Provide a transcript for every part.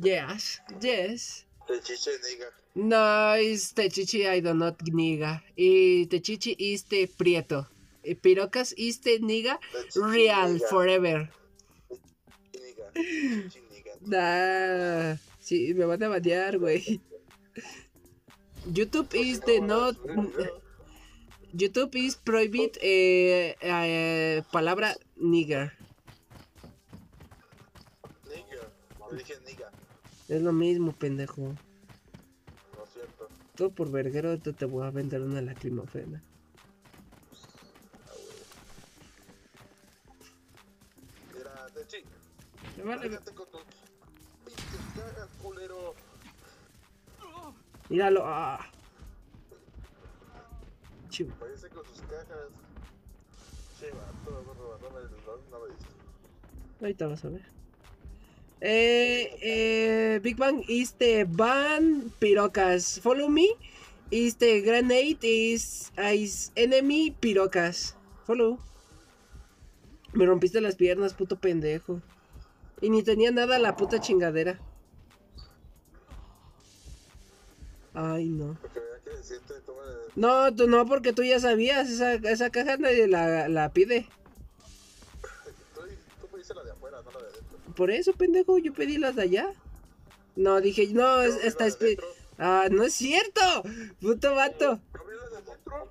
Yes, yes. Techiche niga. No, is Techichi I do not niga. Y Techichi is the prieto. Y Pirocas is the niga Techichi real niga. forever. Niga. Nah, sí, me van a banear, güey. YouTube is the not. YouTube is prohibit eh, eh, palabra nigger. Niga. Yo dije niga. Es lo mismo, pendejo. No es cierto. Todo por verguero, tú te voy a vender una lacrimógena. Mira, Techi. Me vale con tus pinches cagas, culero. Míralo. ah. Chivo. Váyase con sus cajas. Che, no me dices. Ahorita vas a ver. Eh, eh, Big Bang is the ban pirocas. Follow me. Is the grenade is, is enemy pirocas. Follow. Me rompiste las piernas, puto pendejo. Y ni tenía nada la puta chingadera. Ay, no. No, tú no, porque tú ya sabías. Esa, esa caja nadie la, la pide. Por eso, pendejo, yo pedí las de allá. No, dije, no, es- esta es... Ah, no es cierto. Puto vato. Abrí la de adentro.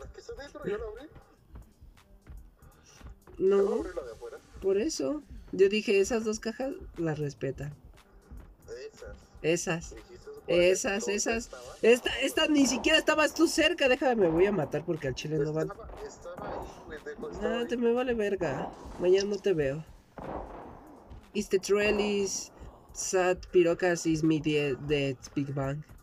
La que está adentro, yo la abrí. No, abrí la de afuera. por eso. Yo dije, esas dos cajas las respeta. Esas. Esas. Esas, esas. Esta, esta ni siquiera estabas tú cerca. Déjame, me voy a matar porque al chile no estaba Ah, ahí. te me vale verga. Mañana no te veo. Is the trellis sad pirocas is me the, the Big Bang.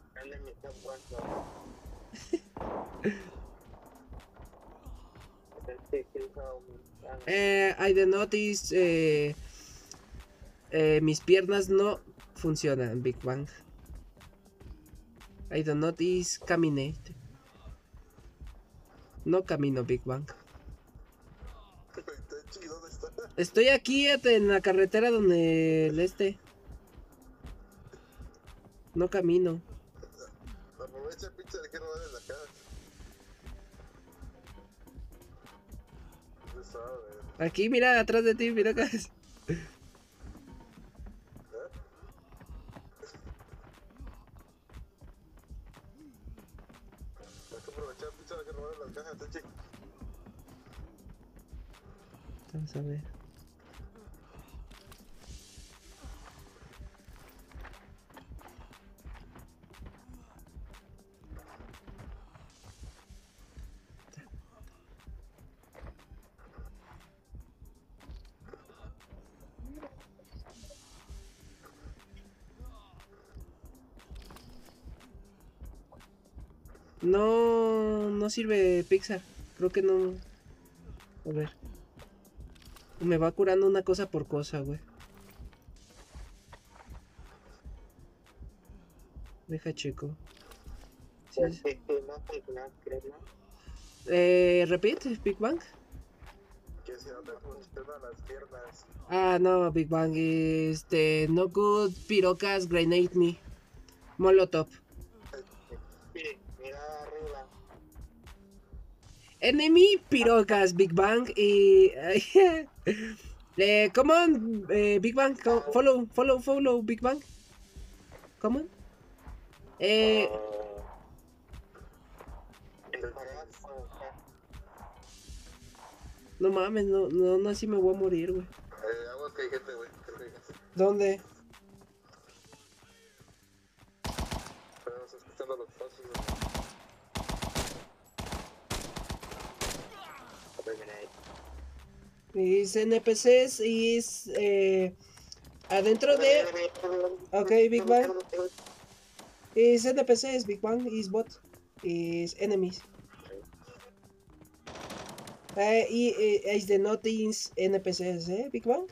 Eh, I did notice. Eh, eh, mis piernas no funcionan, Big Bang. I do notice caminate. No camino, Big Bang. Estoy aquí en la carretera donde el este. No camino. Aprovecha el pinche de que no vale la cara. Aquí, mira, atrás de ti, mira acá. Techi. Vamos a ver. No, no sirve Pixar. Creo que no. A ver. Me va curando una cosa por cosa, güey. Deja chico. Sí. Eh, repite, Big Bang. Que las piernas. Ah, no, Big Bang. Este, no good, pirocas, grenade me. Molotov. Arriba. Enemy, pirocas, Big Bang. Y. eh, come on, eh, Big Bang. Follow, follow, follow, Big Bang. Come on. Eh. No mames, no, no, no, así me voy a morir, güey. Eh, aguas que güey. ¿Dónde? Es NPCs y es eh, adentro de. Ok, Big Bang. Es NPCs, Big Bang is bot. Is enemies. Eh, y eh, es de notings NPCs, eh, Big Bang.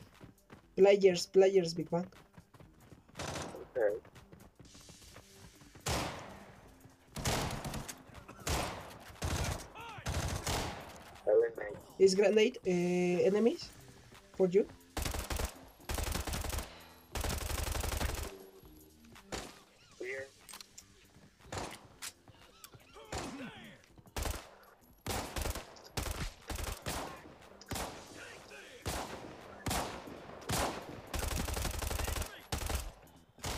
Players, players, Big Bang. Is grenade uh, eh, enemies for you? Here.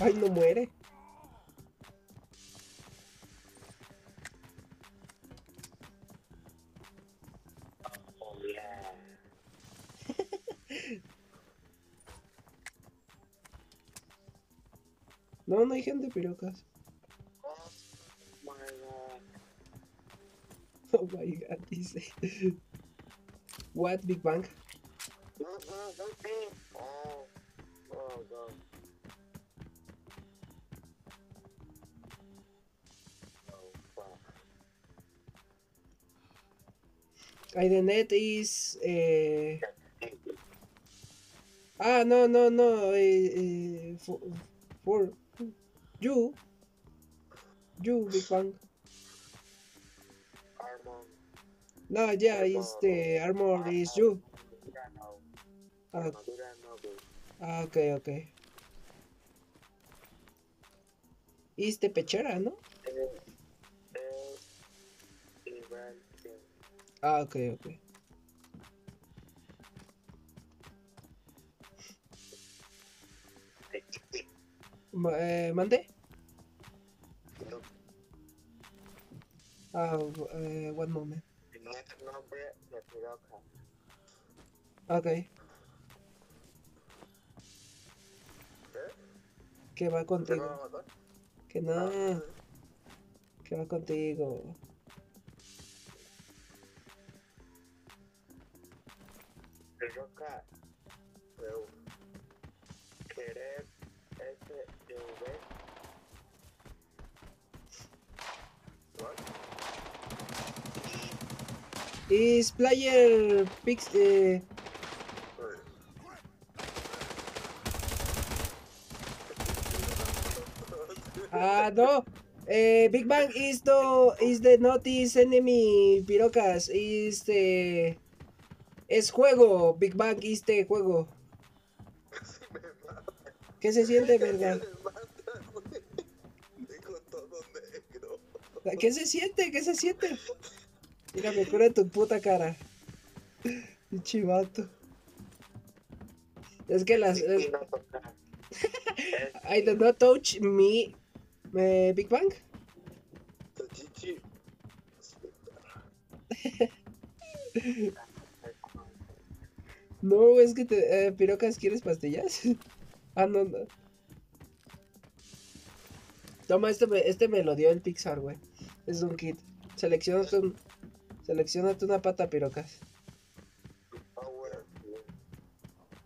Ay, no muere. No, no hay gente pirocas. Oh my god. Oh my god, dice. What, Big Bang? No, no. Oh, oh god. Oh. I, the net is... Eh... Ah, no, no, no. Eh, eh, for, for you. You, Big Bang. Armor. No, yeah, it's the armor is you. Ah, ok, ok. It's the pechera, ¿no? Ah, ok, ok. Eh, ¿Mande? Ah, eh, one moment. Ok. ¿Eh? Que va ¿Te contigo. Que no. Que va contigo. Pero, ¿Querés Is player pix eh, ah no eh, Big Bang is the is the notice enemy pirocas is the es juego Big Bang is the juego casi me mata. ¿qué se siente negro. ¿qué se siente? ¿qué se siente? Mira me cura tu puta cara chivato es que las. Es I do not touch me eh, Big Bang. No, es que te, eh, pirocas, ¿quieres pastillas? ah, no, no. Toma, este me, este me lo dio el Pixar, güey. Es un kit. Seleccionate un, seleccionate una pata, pirocas.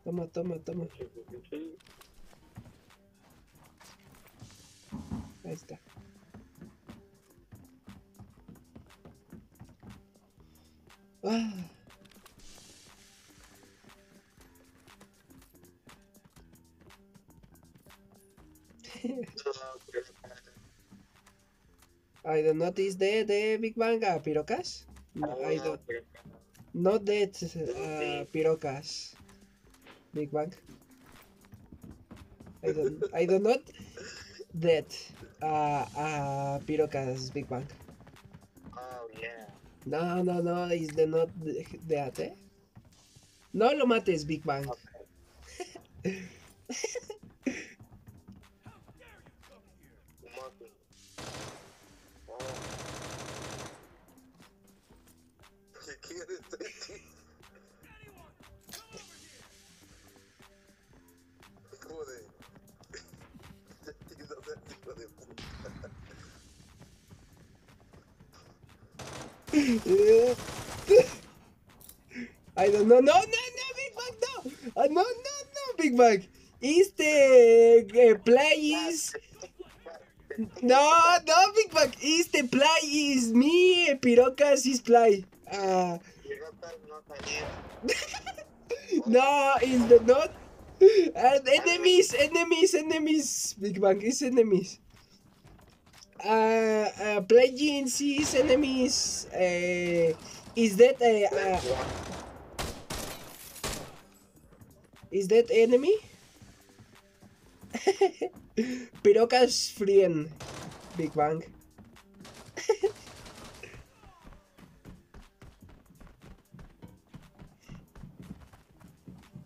Toma, toma, toma. Ahí está. Ah. I don't notice the, the Big Bang, pirocas. No, I don't, not that, uh, pirocas. Big Bang. I don't, I do not that, uh, uh, pirocas Big Bang. Oh, yeah. No, no, no, is the not that, eh? No lo mates, Big Bang. Monkey. I don't know. No, no, no, Big Bang, no. Ah, no, no, no, Big Bang. Este eh, play is. No, no, Big Bang. Este play is me. Pirocas is play. Pirotas no is the not. Ah, enemies, enemies, enemies. Big Bang is enemies. Uh, uh, playing is enemies. Uh, is that a uh, is that enemy? Pirocas friend. Big Bang.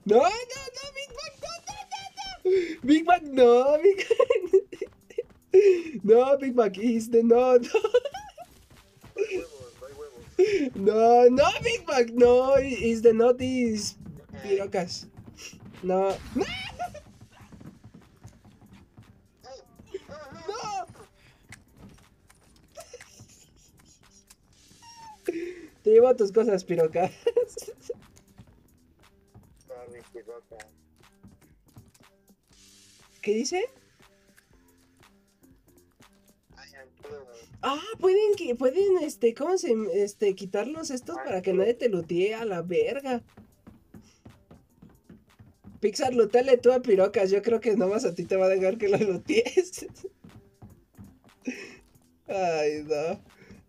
no, no, no, Big Bang, no, no, no, no. Big Bang, no, Big. No, Big Bang is the no, no, No no Big Bang, no, is the not is pirocas. No, no, no. Te llevo tus cosas, pirocas. ¿Qué dice? Pueden que, pueden, este, ¿cómo se, este, quitarlos estos para que nadie te lutee a la verga? Pixar, lutale tú a pirocas, yo creo que nomás a ti te va a dejar que lo lutees. Ay, no.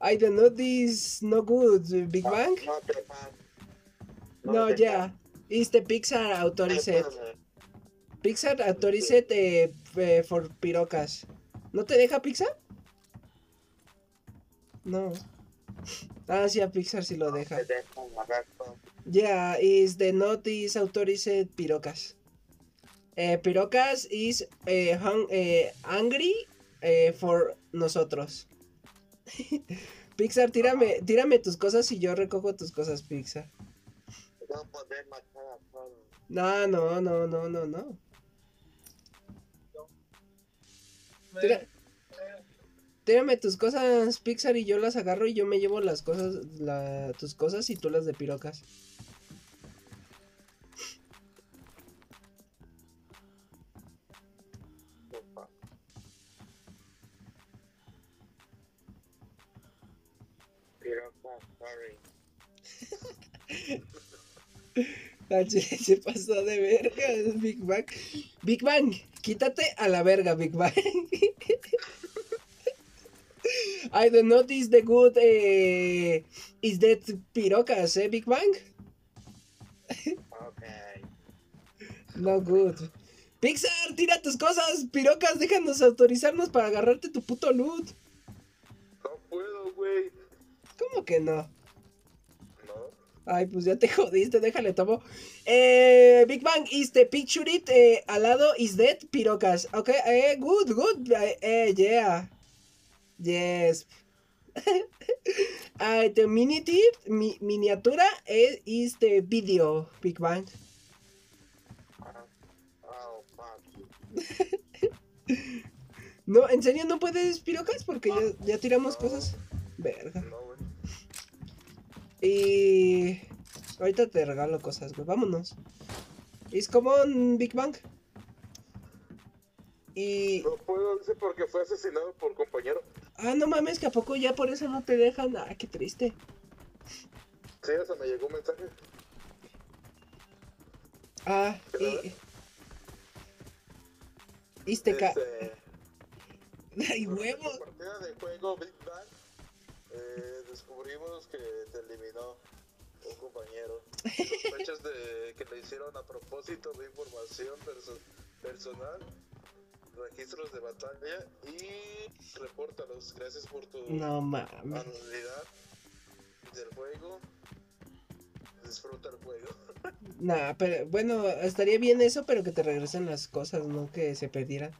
I don't know this no good, Big Bang? No te pases. No, te ya. Is the Pixar pases. authorized. Pixar authorized eh, eh, for pirocas. ¿No te deja Pixar? No. Ah, sí, a Pixar sí lo deja. Yeah, is the notice authorized pirocas. Eh, pirocas is eh, hung- eh, angry eh, for nosotros. Pixar, tírame, tírame tus cosas y yo recojo tus cosas, Pixar. No, no, no, no, no, no. Tira- tírame tus cosas, Pixar, y yo las agarro y yo me llevo las cosas, la- tus cosas y tú las de pirocas. Sorry. Ah, Se pasó de verga, Big Bang. Big Bang, quítate a la verga, Big Bang. I don't know this the good eh, is that pirocas, eh, Big Bang? Okay. No good. Pixar, tira tus cosas, pirocas, déjanos autorizarnos para agarrarte tu puto loot. No puedo, güey. ¿Cómo que no? No. Ay, pues ya te jodiste, déjale, tomo. Eh, Big Bang is the picture it, eh, al lado is dead, pirocas. Ok, eh, good, good, eh, eh, yeah. Yes. Ah, the miniature, mi, miniatura eh, is the video, Big Bang. Oh. No, ¿en serio no puedes, pirocas? Porque ya, tiramos cosas. Verga. No. Y... Ahorita te regalo cosas, güey. Vámonos. Es como un Big Bang. Y... No puedo, dice porque fue asesinado por compañero. Ah, no mames, que a poco ya por eso no te dejan. Ah, qué triste. Sí, hasta me llegó un mensaje. Ah, y... Este ca... Este, ¡Ay, durante huevos! la partida de juego Big Bang, eh, descubrimos que te eliminó un compañero. Sospechas de que le hicieron a propósito de información perso- personal, registros de batalla y repórtalos. Gracias por tu No anonimidad del juego. Disfruta el juego. Nah, pero bueno, estaría bien eso, pero que te regresen las cosas, no que se perdieran.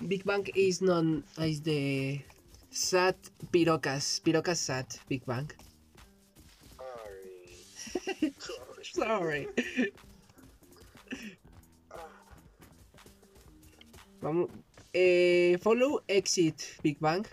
Big Bang is non is the sat pirocas, pirocas sat Big Bang. Sorry. Sorry. Vamos. Eh, follow exit Big Bang.